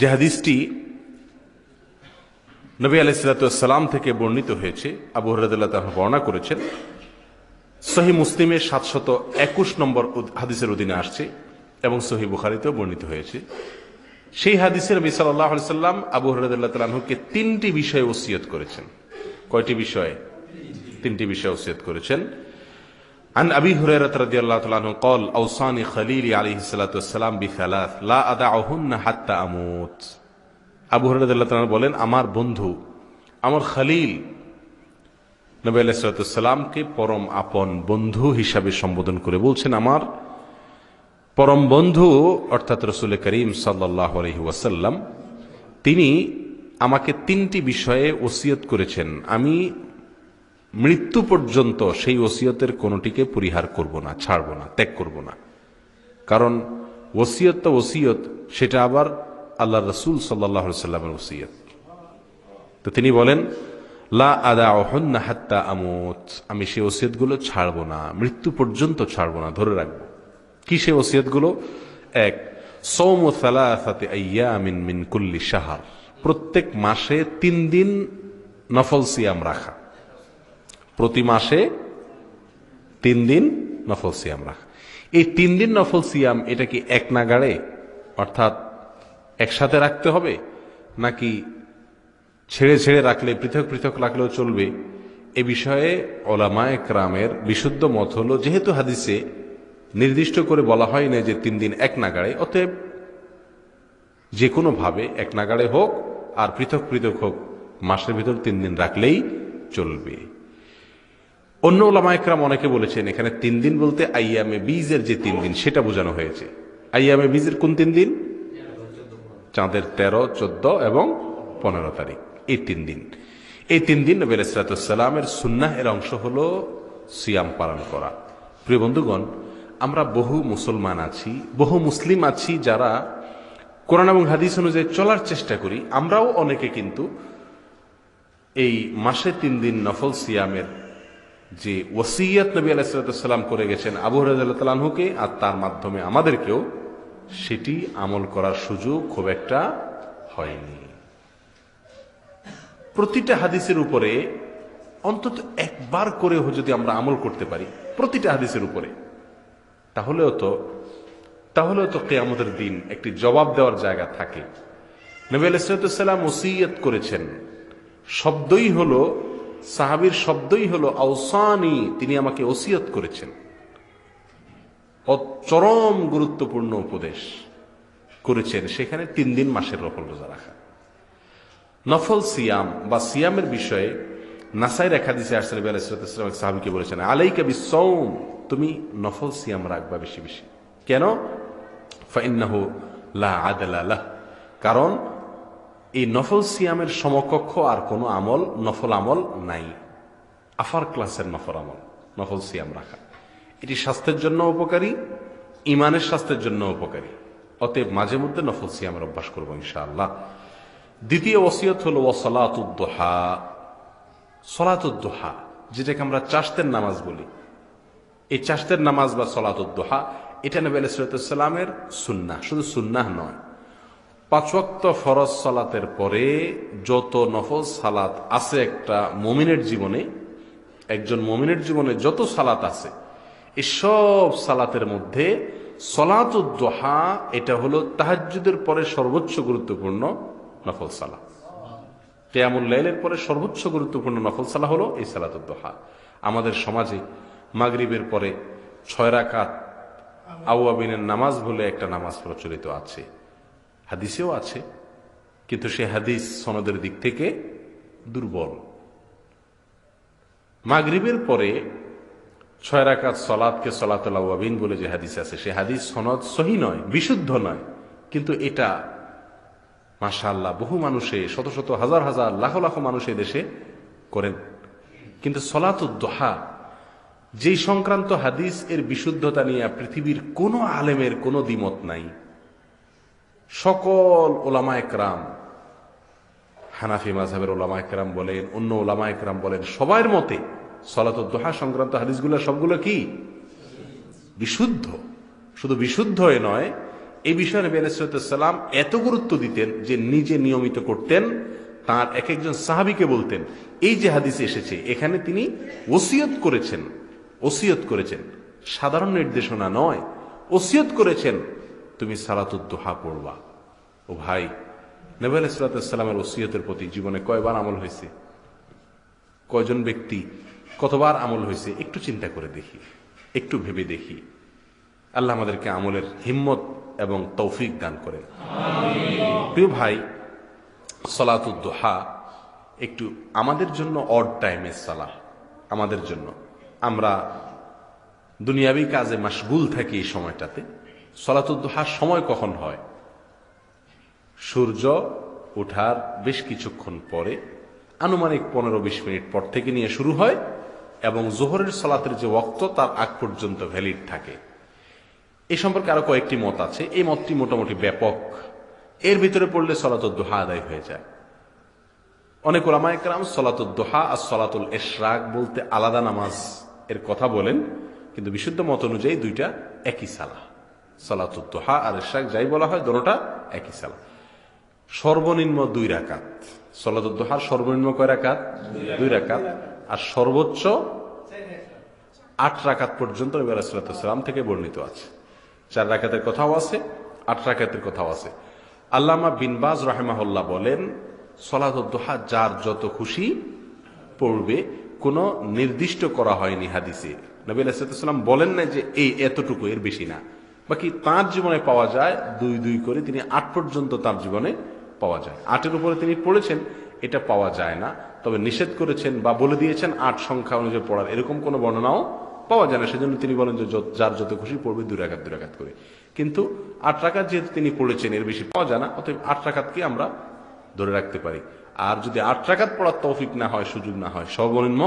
যে হাদিসটি নবী আলাইসালাম থেকে বর্ণিত হয়েছে, আবু তাহ বর্ণনা করেছেন, সহি মুসলিমের সাতশত একুশ নম্বর হাদিসের অধীনে আসছে এবং সহি বুখারিতেও বর্ণিত হয়েছে। সেই হাদিসের নবী সাল্লাহ সাল্লাম আবু হরদুল্লাহ তালাহুকে তিনটি বিষয়ে ওসিয়ত করেছেন। কয়টি বিষয়ে? তিনটি বিষয়ে ওসিয়ত করেছেন। عن أبي هريرة رضي الله تعالى عنه قال أوصاني خليلي عليه الصلاة والسلام بثلاث لا أدعهن حتى أموت আবু হরদুল্লাহ বলেন আমার বন্ধু আমার খালিল নবী আলাইসালামকে পরম আপন বন্ধু হিসাবে সম্বোধন করে বলছেন আমার পরম বন্ধু অর্থাৎ রসুল করিম সাল্লাহ আলহি ওয়াসাল্লাম তিনি আমাকে তিনটি বিষয়ে ওসিয়ত করেছেন আমি মৃত্যু পর্যন্ত সেই ওসিয়তের কোনোটিকে পরিহার করব না, ছাড়ব না, ত্যাগ করব না। কারণ ওসিয়ত তো ওসিয়ত, সেটা আবার আল্লাহ রসুল সাল্লাহ সাল্লামের ওসিয়ত। তো তিনি বলেন, লা আদা অহন্না হাত্তা আমত আমি সেই ওসিয়তগুলো ছাড়ব না, মৃত্যু পর্যন্ত ছাড়ব না, ধরে রাখব। কি সেই ওসিয়তগুলো? এক, সৌম সালাসাতে আইয়ামিন মিন কুল্লি সাহার প্রত্যেক মাসে তিন দিন নফল সিয়াম রাখা। প্রতি মাসে তিন দিন নফল সিয়াম রাখা। এই তিন দিন নফল সিয়াম, এটা কি এক নাগাড়ে অর্থাৎ একসাথে রাখতে হবে, নাকি ছেড়ে ছেড়ে রাখলে, পৃথক পৃথক রাখলেও চলবে? এ বিষয়ে ওলামায় ক্রামের বিশুদ্ধ মত হল, যেহেতু হাদিসে নির্দিষ্ট করে বলা হয় না যে তিন দিন এক নাগাড়ে, অতএব যে কোনো ভাবে এক নাগাড়ে হোক, আর পৃথক পৃথক হোক, মাসের ভিতর তিন দিন রাখলেই চলবে। অন্য ওলামায়করাম অনেকে বলেছেন, এখানে তিন দিন বলতে আইয়ামে বীজের যে তিন দিন, সেটা বোঝানো হয়েছে। আইয়ামে বীজের কোন তিন দিন? চাঁদের তেরো, চোদ্দ এবং পনেরো তারিখ, এই তিন দিন। এই তিন দিন নবী আলাইসালামের সুন্নাহ এর অংশ হল সিয়াম পালন করা। প্রিয় বন্ধুগণ, আমরা বহু মুসলমান আছি, বহু মুসলিম আছি যারা কোরআন এবং হাদিস অনুযায়ী চলার চেষ্টা করি, আমরাও অনেকে কিন্তু এই মাসে তিন দিন নফল সিয়ামের যে ওসিয়ত নবী আলাইসালাম করে গেছেন আবু হরাজকে আর তার মাধ্যমে আমাদেরকেও সেটি আমল করার সুযোগ খুব একটা হয়নি। প্রতিটা হাদিসের উপরে অন্তত একবার করেও যদি আমরা আমল করতে পারি, প্রতিটা হাদিসের উপরে, তাহলেও তো তাহলেও তো কেয়ামতের দিন একটি জবাব দেওয়ার জায়গা থাকে। নবী আলাইসালাম ওসিয়ত করেছেন। শব্দই হলো সাহাবির শব্দই হলো আউসানি তিনি আমাকে ওসিয়ত করেছেন। চরম গুরুত্বপূর্ণ উপদেশ করেছেন। সেখানে তিন দিন মাসের নফল রোজা রাখা। নফল সিয়াম বা সিয়ামের বিষয়ে নাসাই রেখা দিছে আরসালাম আলাইসালাম সাহাবিকে বলেছেন, আলাইকা বিসৌম তুমি নফল সিয়াম রাখবা বেশি বেশি। কেন? ফাইন্নাহু লা আদালাহ কারণ এই নফল সিয়ামের সমকক্ষ আর কোনো আমল, নফল আমল নাই। আফার ক্লাসের নফল আমল, নফল সিয়াম রাখা। এটি স্বাস্থ্যের জন্য উপকারী, ইমানের স্বাস্থ্যের জন্য উপকারী। অতএব মাঝে মধ্যে নফল সিয়ামের অভ্যাস করব ইনশাআল্লাহ। দ্বিতীয় ওসিয়ত হল ও সলাতুদ্দোহা সলাতুদ্দোহা যেটাকে আমরা চাষতের নামাজ বলি। এই চাষতের নামাজ বা সলাতুদ্দোহা এটা নবী আলাইসালামের সুন্না শুধু সুন্নাহ নয় পাঁচওয়াক্ত ফরজ সালাতের পরে যত নফল সালাত আছে একটা মমিনের জীবনে, একজন মমিনের জীবনে যত সালাত আছে এসব সালাতের মধ্যে সলাতুদ্দোহা, এটা হলো তাহাজুদের পরে সর্বোচ্চ গুরুত্বপূর্ণ নফল সালাত। কেয়ামুল লাইলের পরে সর্বোচ্চ গুরুত্বপূর্ণ নফল সালা হলো এই সালাতুদ্দোহা। আমাদের সমাজে মাগরিবের পরে ছয় রাকাত আউয়াবিনের নামাজ বলে একটা নামাজ প্রচলিত আছে। হাদিসেও আছে, কিন্তু সে হাদিস সনদের দিক থেকে দুর্বল। মাগরিবের পরে ছয় রাকাত সলাদকে সলাতলাবিন বলে যে হাদিস আছে, সে হাদিস সনদ সহি নয়, বিশুদ্ধ নয়, কিন্তু এটা মাশাল্লাহ বহু মানুষে, শত শত হাজার হাজার, লাখ লাখ মানুষ দেশে করেন। কিন্তু সলাতুদ্দোহা যেই সংক্রান্ত হাদিস এর বিশুদ্ধতা নিয়ে পৃথিবীর কোনো আলেমের কোনো দ্বিমত নাই। সকল ওলামা একরাম, হানাফি মাঝহের ওলামা একরাম বলেন, অন্য ওলামা একরাম বলেন, সবার মতে সলাতুদ্দোহা সংক্রান্ত হাদিসগুলো সবগুলো কি? বিশুদ্ধ। শুধু বিশুদ্ধ নয়, এই বিষয়ে নবী আলাইসালাম এত গুরুত্ব দিতেন যে নিজে নিয়মিত করতেন, তার এক একজন সাহাবিকে বলতেন, এই যে হাদিস এসেছে, এখানে তিনি ওসিয়ত করেছেন ওসিয়ত করেছেন। সাধারণ নির্দেশনা নয়, ওসিয়ত করেছেন তুমি সালাতুদ্দোহা পড়বা। ও ভাই নবী আলাইসালামের ওসিয়তের প্রতি জীবনে কয়বার আমল হয়েছে? কয়জন ব্যক্তি কতবার আমল হয়েছে? একটু চিন্তা করে দেখি একটু ভেবে দেখি। আল্লাহ আমাদেরকে আমলের হিম্মত এবং তৌফিক দান করেন। প্রিয় ভাই সলাতুদ্দোহা একটু আমাদের জন্য অড টাইমের সালাহ আমাদের জন্য। আমরা দুনিয়াবি কাজে মাসগুল থাকি এই সময়টাতে। সলাতুদ্দোহার সময় কখন হয়? সূর্য ওঠার বেশ কিছুক্ষণ পরে, আনুমানিক পনেরো বিশ মিনিট পর থেকে নিয়ে শুরু হয় এবং জোহরের সলাতের যে ওক্ত, তার আগ পর্যন্ত ভ্যালিড থাকে। এ সম্পর্কে আরও কয়েকটি মত আছে। এই মতটি মোটামুটি ব্যাপক। এর ভিতরে পড়লে সলাতুদ্দোহা আদায় হয়ে যায়। অনেক ওলামা একরাম সলাতুদ্দোহা আর সলাতুল এশরাক বলতে আলাদা নামাজ এর কথা বলেন, কিন্তু বিশুদ্ধ মত অনুযায়ী দুইটা একই সালা সলাতুদ্দোহা আর এশরাক যাই বলা হয়, দোনোটা একই সর্বনিম্ন দুই রাকাত। সর্বনিম্ন কয় রাকাত? দুই রাকাত। আর সর্বোচ্চ আট রাকাত পর্যন্ত নবী থেকে বর্ণিত আছে। চার রাকাতের কথাও আছে, আট রাকাতের কথাও আছে। আল্লামা বিনবাজ রাহেমাহুল্লাহ বলেন সলাতুদ্দোহা যার যত খুশি পড়বে, কোনো নির্দিষ্ট করা হয়নি হাদিসে। নবী আলাইসালাম বলেন না যে এই এতটুকু, এর বেশি না। বাকি তার জীবনে পাওয়া যায় দুই দুই করে তিনি আট পর্যন্ত তার জীবনে পাওয়া যায়। আটের উপরে তিনি পড়েছেন এটা পাওয়া যায় না। তবে নিষেধ করেছেন বা বলে দিয়েছেন আট সংখ্যা অনুযায়ী পড়ার। এরকম কোনো বর্ণনাও পাওয়া যায় না। সেজন্য তিনি বলেন যে যার যত খুশি পড়বে দুই রাকাত করে। কিন্তু আট রাখাত যেহেতু তিনি পড়েছেন এর বেশি পাওয়া যায় না অতএব আট রাকাতকে আমরা ধরে রাখতে পারি। আর যদি আট রাখাত পড়ার তৌফিক না হয় সুযোগ না হয় সর্বনিম্ন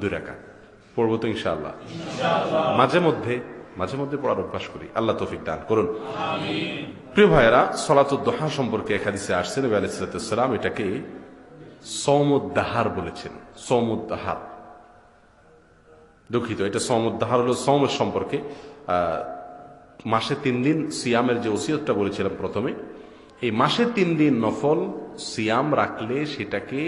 দুই রাকাত। পড়ব তো ইনশাআল্লাহ। মাঝে মধ্যে মাঝে মধ্যে পড়ার অভ্যাস করি। আল্লাহ তৌফিক দান করুন। প্রিয় ভাইয়েরা সলাতুদ্দোহা সম্পর্কে একাদিসে আসছে নবী আলাইসালাম এটাকে সৌমুদ্দাহার বলেছেন। সৌমুদ্দাহার। দুঃখিত, এটা সৌমুদ্দাহার হলো সৌমের সম্পর্কে মাসে তিন দিন সিয়ামের যে ওসিয়তটা বলেছিলাম প্রথমে, এই মাসে তিন দিন নফল সিয়াম রাখলে সেটাকে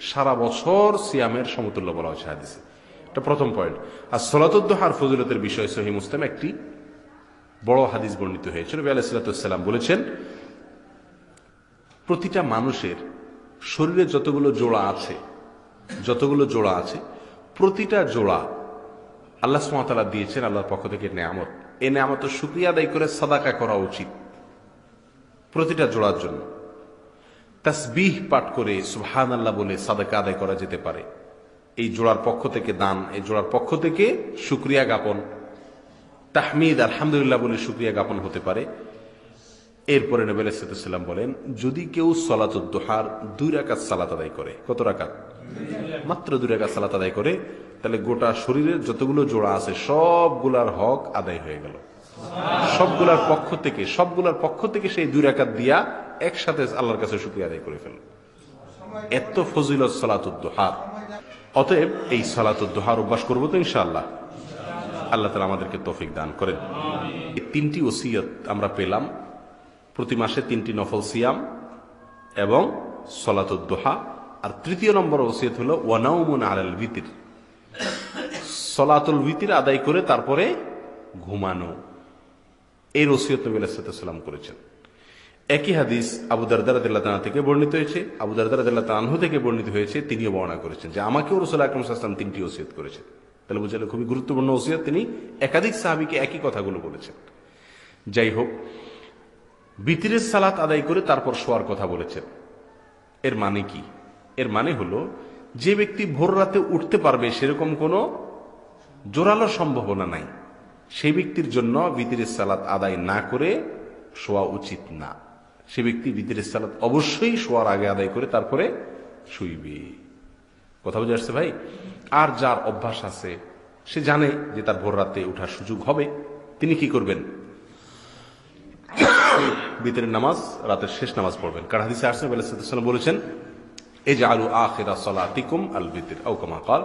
সারা বছর সিয়ামের সমতুল্য বলা হয়েছে হাদিসে। এটা প্রথম পয়েন্ট আর সলাতুদ্দোহার ফজিলতের বিষয় সহি মুসলিম একটি বড় হাদিস বর্ণিত হয়েছে। নবী আলাইসালাম বলেছেন, প্রতিটা মানুষের শরীরে যতগুলো জোড়া আছে, যতগুলো জোড়া আছে, প্রতিটা জোড়া আল্লাহ সুমাতালা দিয়েছেন আল্লাহর পক্ষ থেকে নেয়ামত। এ নেয়ামত শুক্রিয়া আদায় করে সাদাকা করা উচিত প্রতিটা জোড়ার জন্য। তাসবিহ পাঠ করে সুবহান আল্লাহ বলে সাদাকা আদায় করা যেতে পারে। এই জোড়ার পক্ষ থেকে দান, এই জোড়ার পক্ষ থেকে শুক্রিয়া জ্ঞাপন। তাহমিদ আলহামদুলিল্লাহ বলে শুক্রিয়া জ্ঞাপন হতে পারে। এরপরে নবী সাল্লাম বলেন, যদি কেউ সলাতুদ্দোহার দুই রাকাত সালাত আদায় করে, কত রাকাত? মাত্র দুই রাকাত সালাত আদায় করে, তাহলে গোটা শরীরের যতগুলো জোড়া আছে, সবগুলার হক আদায় হয়ে গেল। সবগুলার পক্ষ থেকে, সবগুলার পক্ষ থেকে সেই দুই রাকাত দিয়া একসাথে আল্লাহর কাছে শুক্রিয়া আদায় করে ফেল এত ফজিলত সালাতুদ্দোহার অতএব এই সালাতুদ্দোহার অভ্যাস করব তো ইনশাআল্লাহ। আল্লাহ তালা আমাদেরকে তৌফিক দান করেন। এই তিনটি ওসিয়ত আমরা পেলাম। প্রতি মাসে তিনটি নফল সিয়াম এবং সলাতুদ্দোহা আর তৃতীয় নম্বর ওসিয়ত হলো ওয়ানাউমুন আলাল ভিতির। সলাতুল ভিতির আদায় করে তারপরে ঘুমানো। এই ওসিয়ত নবী সাল্লাম করেছেন। একই হাদিস আবু দারদার থেকে বর্ণিত হয়েছে। আবু দারদার আনহু থেকে বর্ণিত হয়েছে, তিনিও বর্ণনা করেছেন যে আমাকেও রসুল আকরম সাল্লাম তিনটি ওসিয়ত করেছেন। তাহলে বুঝলে খুবই গুরুত্বপূর্ণ ওসিয়ত, তিনি একাধিক সাহাবিকে একই কথাগুলো বলেছেন। যাই হোক, বিতিরের সালাত আদায় করে তারপর শোয়ার কথা বলেছেন। এর মানে কি? এর মানে হলো, যে ব্যক্তি ভোর রাতে উঠতে পারবে সেরকম কোনো জোরালো সম্ভাবনা নাই। সেই ব্যক্তির জন্য বিতিরের সালাত আদায় না করে শোয়া উচিত না। সে ব্যক্তি বিতিরের সালাত অবশ্যই শোয়ার আগে আদায় করে তারপরে শুইবে। কথা বুঝে আসছে ভাই? আর যার অভ্যাস আছে, সে জানে যে তার ভোর রাতে ওঠার সুযোগ হবে। তিনি কি করবেন? বিতরের নামাজ, রাতের শেষ নামাজ পড়বেন। কারণ হাদিসে আসছে? বেলাম বলেছেন এই যে আলু আখেরা সলাতিকুম আল বিতির কাল।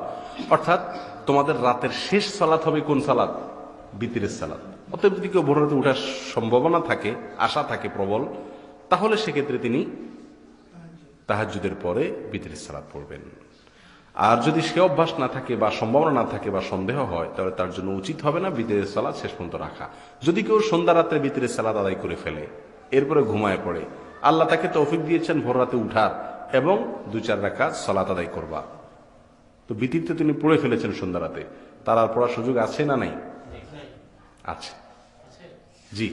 অর্থাৎ তোমাদের রাতের শেষ সালাত হবে কোন সালাত? বিতিরের সালাত। অতএব যদি কেউ ভোর রাতে উঠার সম্ভাবনা থাকে, আশা থাকে প্রবল তাহলে সেক্ষেত্রে তিনি তাহাজুদের পরে বিতরের সালাদ পড়বেন। আর যদি সে অভ্যাস না থাকে বা সম্ভাবনা না থাকে বা সন্দেহ হয় তাহলে তার জন্য উচিত হবে না বিতরের সালাদ শেষ পর্যন্ত রাখা। যদি কেউ সন্ধ্যা রাত্রে বিতরের সালাদ আদায় করে ফেলে এরপরে ঘুমায় পড়ে আল্লাহ তাকে তৌফিক দিয়েছেন ভোর রাতে উঠার এবং দু চার রাখা সালাত আদায় করবা। তো বিতিরতে তিনি পড়ে ফেলেছেন সন্ধ্যা রাতে। তার আর পড়ার সুযোগ আছে না নাই। আছে। জি।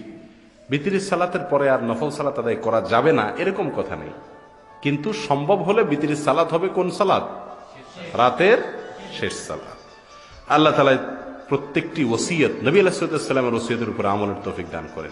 বিতিরের সালাতের পরে আর নফল সালাত আদায় করা যাবে না, এরকম কথা নেই। কিন্তু সম্ভব হলে বিতিরিস সালাত হবে কোন সালাত? রাতের শেষ সালাত। আল্লাহ তালা প্রত্যেকটি ওসিয়ত নবী আলাহিসাল্লামের ওসিয়তের উপর আমলের তৌফিক দান করেন।